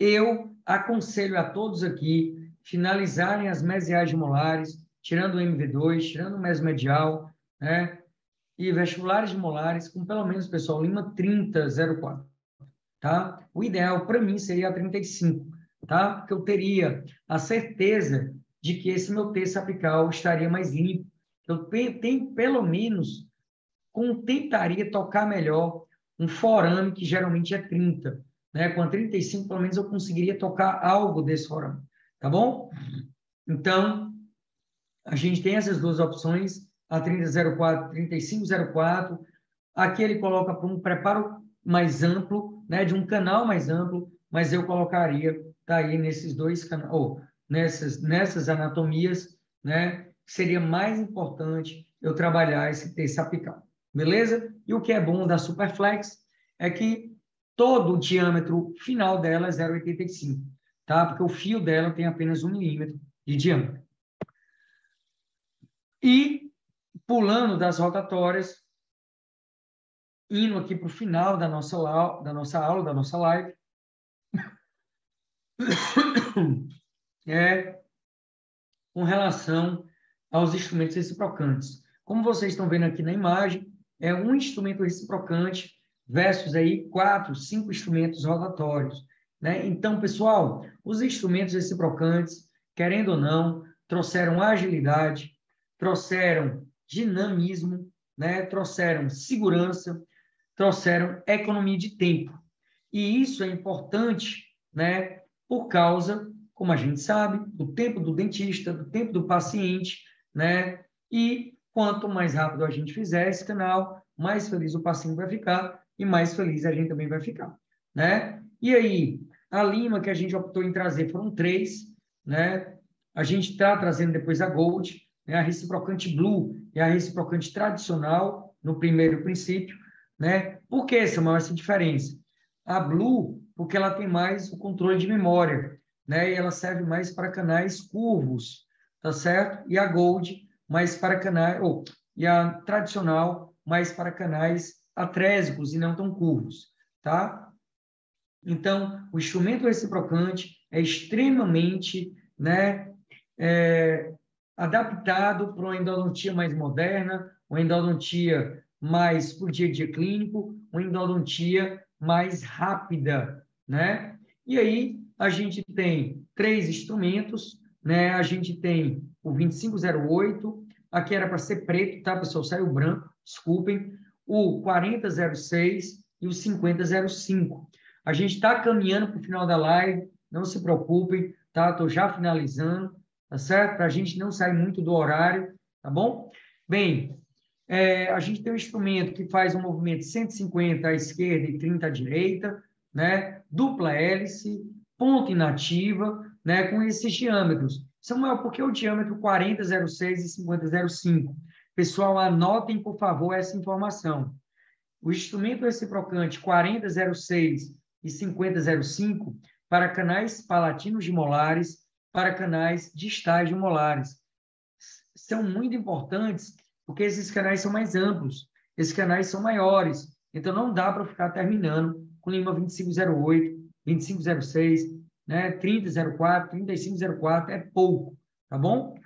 eu aconselho a todos aqui finalizarem as mesiais molares, tirando o MV2, tirando o mesomedial, né? E vestibulares molares com pelo menos, pessoal, Lima 3004, tá? O ideal para mim seria a 35, tá? Porque eu teria a certeza de que esse meu terço apical estaria mais limpo. Eu tenho, pelo menos, tentaria tocar melhor um forame que geralmente é 30. Né? Com a 35, pelo menos, eu conseguiria tocar algo desse forame. Tá bom? Então, a gente tem essas duas opções, a 3004, 3504. Aqui ele coloca para um preparo mais amplo, né, de um canal mais amplo, mas eu colocaria, tá aí nesses dois canais, ou nessas, nessas anatomias, né, seria mais importante eu trabalhar esse terço apical. Beleza? E o que é bom da Superflex é que todo o diâmetro final dela é 0,85, tá? Porque o fio dela tem apenas um milímetro de diâmetro. E, pulando das rotatórias, indo aqui para o final da nossa, da nossa aula, da nossa live, é com relação aos instrumentos reciprocantes. Como vocês estão vendo aqui na imagem, é um instrumento reciprocante versus aí quatro, cinco instrumentos rotatórios. Né? Então, pessoal, os instrumentos reciprocantes, querendo ou não, trouxeram agilidade, trouxeram dinamismo, né, trouxeram segurança, trouxeram economia de tempo. E isso é importante, né, por causa, como a gente sabe, do tempo do dentista, do tempo do paciente, né? E quanto mais rápido a gente fizer esse canal, mais feliz o paciente vai ficar e mais feliz a gente também vai ficar, né? E aí, a lima que a gente optou em trazer foram três, né? A gente está trazendo depois a Gold, né? a reciprocante Blue e a reciprocante tradicional no primeiro princípio, né? Por que essa maior essa diferença? A Blue, porque ela tem mais o controle de memória, né? E ela serve mais para canais curvos, tá certo? E a Gold mais para canais, ou e a tradicional mais para canais atrésicos e não tão curvos, tá? Então, o instrumento reciprocante é extremamente, né, é, adaptado para uma endodontia mais moderna, uma endodontia mais o dia a dia clínico, uma endodontia mais rápida, né? E aí a gente tem três instrumentos, né? A gente tem o 2508, aqui era para ser preto, tá, pessoal? Saiu branco, desculpem. O 4006 e o 5005. A gente está caminhando para o final da live, não se preocupem, tá? Estou já finalizando, tá certo? Para a gente não sair muito do horário, tá bom? Bem, é, a gente tem um instrumento que faz um movimento 150 à esquerda e 30 à direita, né? Dupla hélice, ponta inativa, né? Com esses diâmetros. Samuel, por que o diâmetro 4006 e 5005? Pessoal, anotem, por favor, essa informação. O instrumento reciprocante 4006 e 5005 para canais palatinos de molares, para canais distais de molares. São muito importantes porque esses canais são mais amplos, esses canais são maiores, então não dá para ficar terminando com Lima 2508, 2506, né, 3004, 3504, é pouco, tá bom?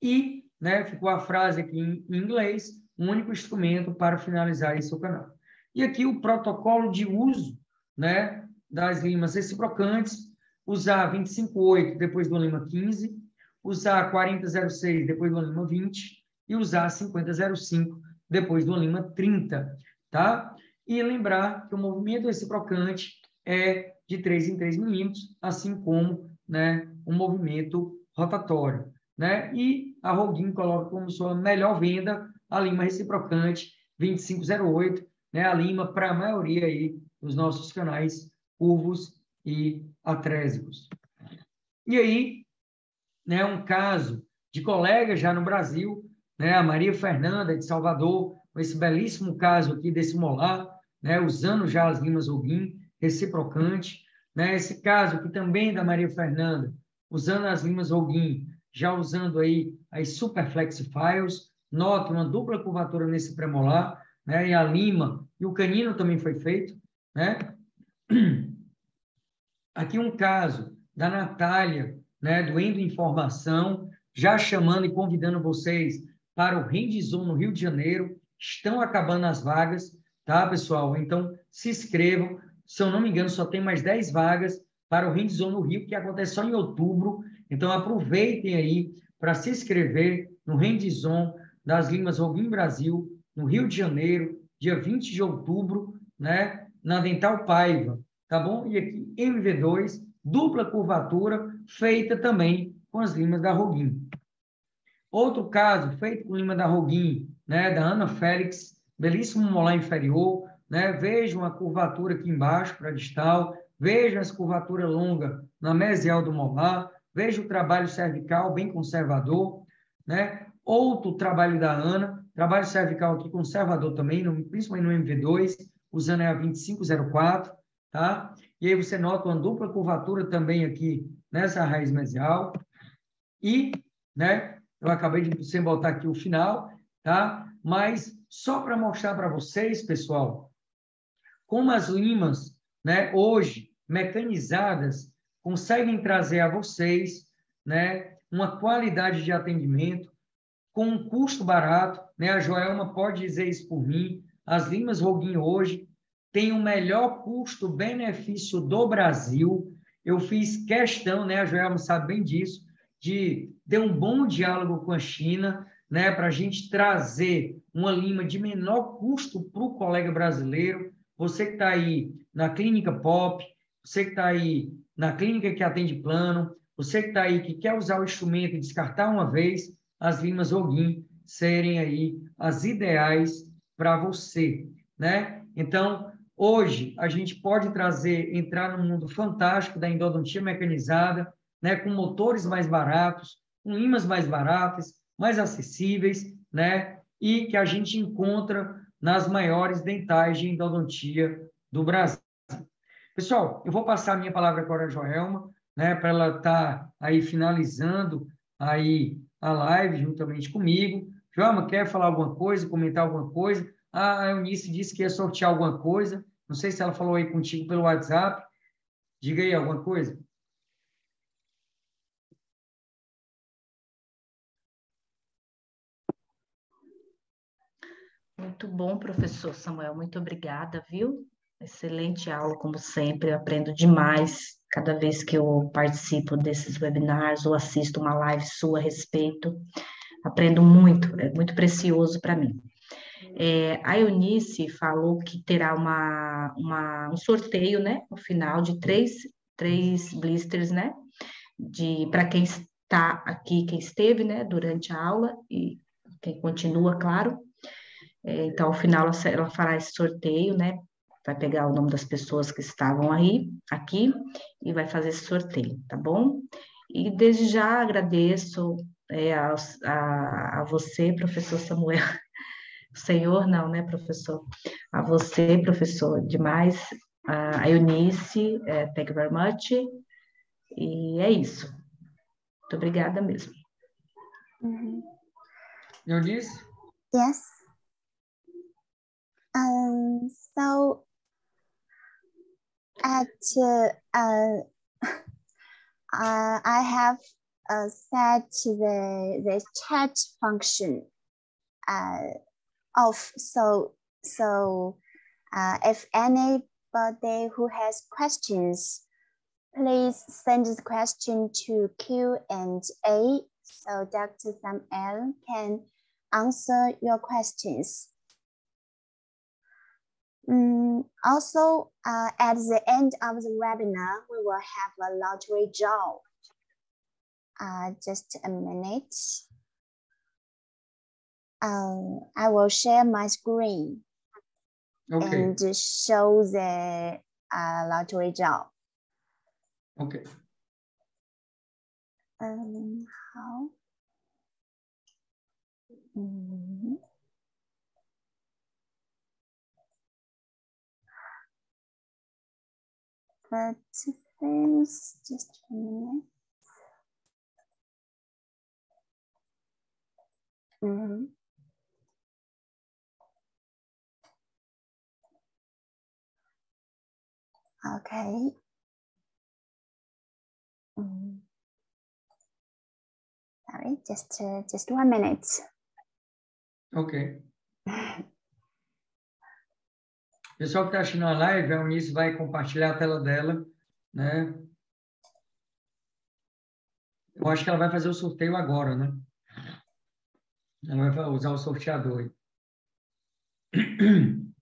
E, né, ficou a frase aqui em, inglês, um único instrumento para finalizar esse seu canal. E aqui o protocolo de uso né, das limas reciprocantes, usar 25,8 depois do lima 15, usar 40,06 depois do lima 20 e usar 50,05 depois do lima 30, tá? E lembrar que o movimento reciprocante é de 3 em 3 milímetros, assim como né, o movimento rotatório. Né? E a Roguin coloca como sua melhor venda a lima reciprocante 2508, né, a lima para a maioria aí dos nossos canais curvos e atrésicos. E aí, né, um caso de colega já no Brasil, né, a Maria Fernanda de Salvador, com esse belíssimo caso aqui desse molar, né, usando já as limas Ogin, reciprocante, né, esse caso aqui também da Maria Fernanda, usando as limas Ogin, já usando aí as Superflex Files, nota uma dupla curvatura nesse premolar, né, e a lima e o canino também foi feito, né? Aqui um caso da Natália, né, Informação, já chamando e convidando vocês para o Rendizon no Rio de Janeiro. Estão acabando as vagas, tá, pessoal? Então, se inscrevam. Se eu não me engano, só tem mais 10 vagas para o Rendizon no Rio, que acontece só em outubro. Então, aproveitem aí para se inscrever no Rendizon das Limas Roguim Brasil, no Rio de Janeiro, dia 20 de outubro, né, na Dental Paiva, tá bom? E aqui MV2, dupla curvatura, feita também com as limas da Roguim. Outro caso, feito com lima da Roguim, né, da Ana Félix, belíssimo molar inferior, né? Vejam a curvatura aqui embaixo para distal, vejam essa curvatura longa na mesial do molar, veja o trabalho cervical bem conservador, né? Outro trabalho da Ana, trabalho cervical aqui conservador também, no, principalmente no MV2, usando a 2504, tá? E aí você nota uma dupla curvatura também aqui nessa raiz mesial. E, né, eu acabei de sem botar aqui o final, tá? Mas só para mostrar para vocês, pessoal, como as limas, né, hoje mecanizadas, conseguem trazer a vocês, né, uma qualidade de atendimento com um custo barato, né? A Joelma pode dizer isso por mim. As limas Roguinho hoje têm o melhor custo-benefício do Brasil. Eu fiz questão, né? A Joelma sabe bem disso, de ter um bom diálogo com a China, né, para a gente trazer uma lima de menor custo para o colega brasileiro. Você que está aí na clínica pop, você que está aí na clínica que atende plano, você que está aí que quer usar o instrumento e descartar uma vez, as limas Ogin serem aí as ideais para você, né? Então, hoje a gente pode trazer, entrar no mundo fantástico da endodontia mecanizada, né, com motores mais baratos, com limas mais baratas, mais acessíveis, né? E que a gente encontra nas maiores dentais de endodontia do Brasil. Pessoal, eu vou passar a minha palavra agora a Joelma, né, para ela estar tá aí finalizando aí a live juntamente comigo. Joelma, quer falar alguma coisa, comentar alguma coisa? A Eunice disse que ia sortear alguma coisa. Não sei se ela falou aí contigo pelo WhatsApp. Diga aí alguma coisa. Muito bom, professor Samuel, muito obrigada, viu? Excelente aula, como sempre, eu aprendo demais cada vez que eu participo desses webinars ou assisto uma live sua a respeito. Aprendo muito, é muito precioso para mim. É, a Eunice falou que terá uma, uma, um sorteio, né, no final de três, três blisters, né, de para quem está aqui, quem esteve, né, durante a aula e quem continua, claro. É, então, ao final, ela, ela fará esse sorteio, né? Vai pegar o nome das pessoas que estavam aí, aqui, e vai fazer esse sorteio, tá bom? E desde já agradeço é, a, a, a você, professor Samuel, senhor não, né, professor? A você, professor, demais, a Eunice, é, thank you very much, e é isso. Muito obrigada mesmo. Uhum. Eunice? Yes. Um, so at uh, uh, I have uh, set the the chat function uh, off. So so uh, if anybody who has questions, please send the question to Q and A. So Dr. Samuel can answer your questions. Um, also, uh, at the end of the webinar, we will have a lottery draw. Uh, just a minute. Um, I will share my screen okay. and show the uh, lottery draw. Okay. Um, how? Mm -hmm. But things just a minute. Mm -hmm. Okay. Mm. Sorry, just uh, just one minute. Okay. Pessoal que está assistindo a live, a Eunice vai compartilhar a tela dela, né? Eu acho que ela vai fazer o sorteio agora, né? Ela vai usar o sorteador.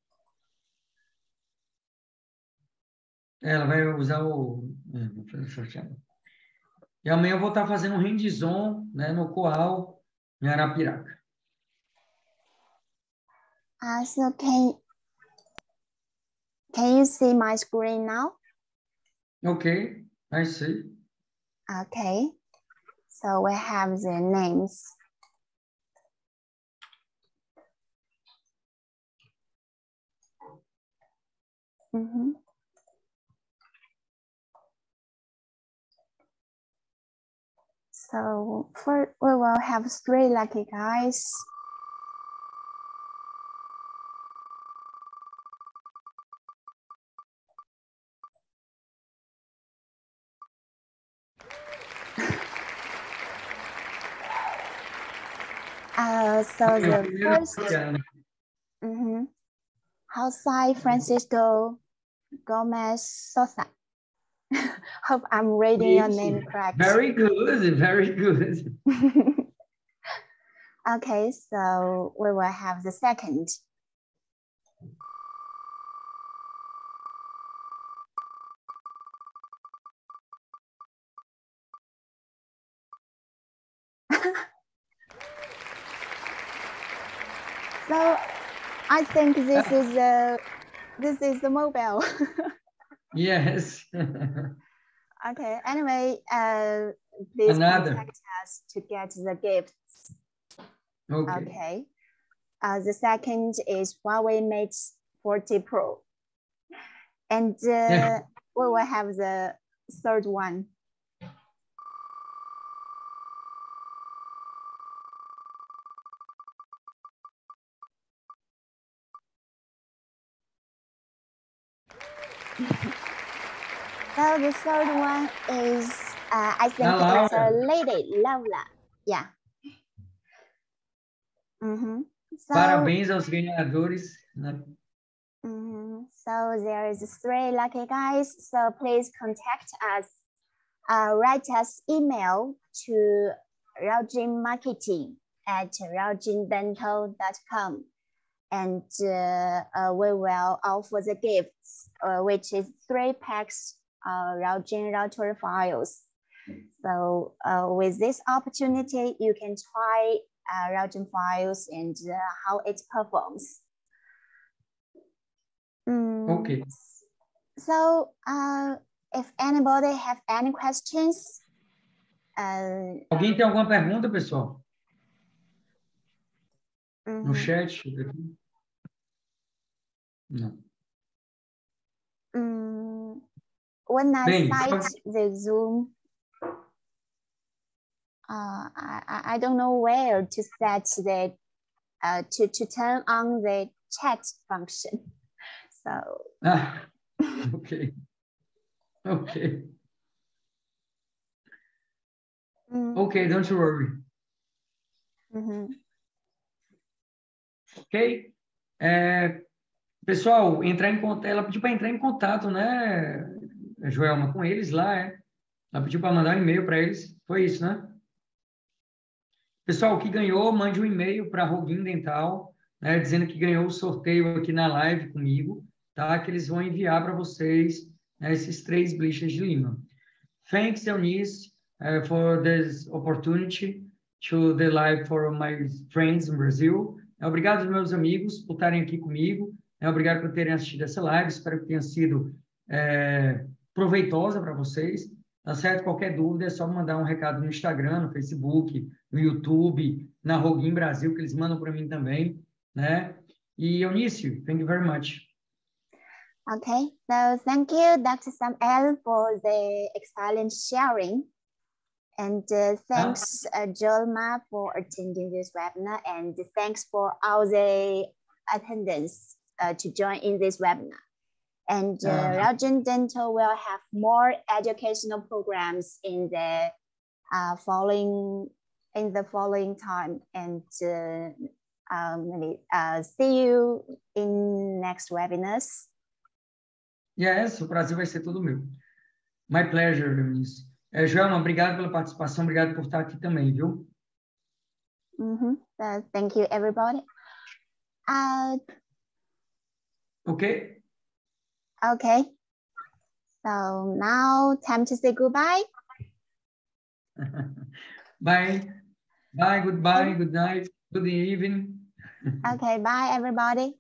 Ela vai usar o. É, vou fazer o. E amanhã eu vou estar fazendo um hands-on né, no Coal, em Arapiraca. Ah, so can Can you see my screen now? Okay, I see. Okay, so we have the names. Mm -hmm. So for, we will have three lucky guys. Uh, so the first, mm -hmm, Jose Francisco Gomez Sosa. Hope I'm reading your name correct. Very good, very good. Okay, so we will have the second. So I think this is the this is the mobile. yes. okay. Anyway, uh, please Another. contact us to get the gifts. Okay. Okay. Uh, the second is Huawei Mate 40 Pro. And uh, Yeah. we will have the third one. So the third one is, uh, I think Hello. it's a lady, Laura. Yeah. Mm-hmm. So, Parabéns aos ganhadores. né? Mhm. So there is three lucky guys. So please contact us. Uh, write us email to Marketing at raojindental.com and uh, uh, we will offer the gifts, uh, which is three packs uh, Raojin router files. So uh, with this opportunity, you can try uh, Raojin files and uh, how it performs. Mm, Okay. So, uh, if anybody have any questions, uh, Alguém tem alguma pergunta, pessoal? No mhm, chat? Não. mm, when I Bem, cite the Zoom, uh, I, I- don't know where to set the, uh, to, to turn on the chat function. So, Ah, ok. Ok. mm, Ok, don't you worry. mhm. Ok? É, pessoal, entrar em contato, ela pediu para entrar em contato, né, Joelma, com eles lá, é. Ela pediu para mandar um e-mail para eles. Foi isso, né? Pessoal, que ganhou, mande um e-mail para a Roguin Dental, né, dizendo que ganhou o sorteio aqui na live comigo, tá? Que eles vão enviar para vocês né, esses três bleachers de lima. Thanks, Eunice, uh, for this opportunity to the live for my friends in Brazil. É, Obrigado, meus amigos, por estarem aqui comigo. É, Obrigado por terem assistido essa live. Espero que tenha sido é, proveitosa para vocês. Tá certo? Qualquer dúvida é só mandar um recado no Instagram, no Facebook, no YouTube, na Roguin Brasil, que eles mandam para mim também, né? E Eunice, thank you very much. Okay, so thank you, Dr. Samuel, for the excellent sharing. And uh, thanks, uh, Jolma, for attending this webinar. And thanks for all the attendants uh, to join in this webinar. And uh, Rajan Dental will have more educational programs in the uh, following in the following time. And uh, um, maybe, uh, see you in next webinars. Yes, o prazer vai ser todo meu. My pleasure, Eunice. É, Joelma, obrigado pela participação, obrigado por estar aqui também, viu? Mm-hmm. Uh, thank you, everybody. Uh, Ok? Okay. So now time to say goodbye. Bye. Bye, goodbye, good night, good evening. Okay, bye, everybody.